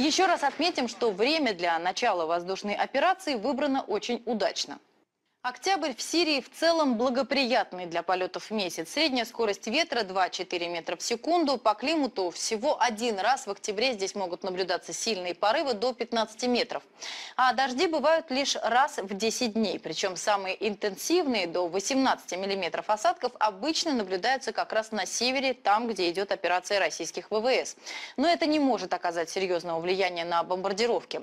Еще раз отметим, что время для начала воздушной операции выбрано очень удачно. Октябрь в Сирии в целом благоприятный для полетов месяц. Средняя скорость ветра 2-4 метра в секунду. По климату всего один раз в октябре здесь могут наблюдаться сильные порывы до 15 метров. А дожди бывают лишь раз в 10 дней. Причем самые интенсивные до 18 миллиметров осадков обычно наблюдаются как раз на севере, там, где идет операция российских ВВС. Но это не может оказать серьезного влияния на бомбардировки.